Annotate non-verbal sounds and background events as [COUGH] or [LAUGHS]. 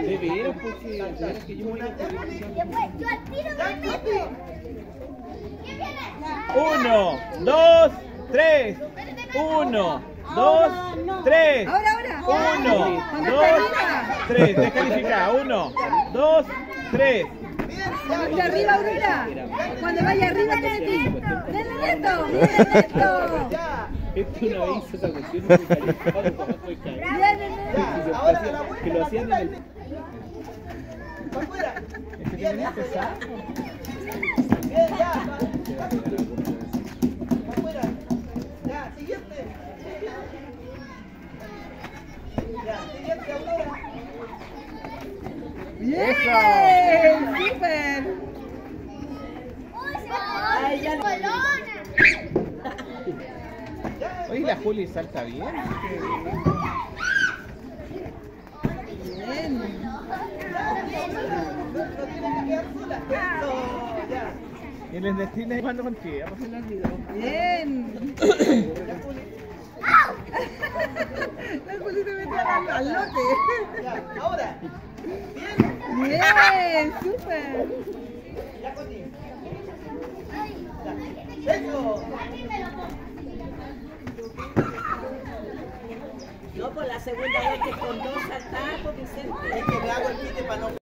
De veras, porque que yo voy a Después, yo al tiro me meto. ¿Quién viene? Uno, dos, tres. Uno, dos, tres. Ahora, ahora. Uno, dos, tres. Descalificada. Uno, dos, tres. Cuando esté arriba, Aurora. Cuando vaya arriba, neto. Neto. Esto una vez hizo esa cuestión me calificaba cuando fue [LAUGHS] caer. Que lo hacían en el. ¡Afuera! Es que tenía que empezar. ¡Bien, ya! ¡Afuera! ¡Ya, siguiente! ¡Ya, siguiente, Aurora! Bien. Súper. Uy, se va. Colona. Oye, la Juli salta bien. Bien. Y el destino es cuando contigo. Vamos a hacer el video. Bien. La Juli se metió al, lote. ¡Ya! ¡Ahora! ¡Bien! Bien. Súper. ¡Ya, Coti! ¡Ya! ¡Eso! No, por la segunda vez que con dos saltar, porque Es que me hago el quite para no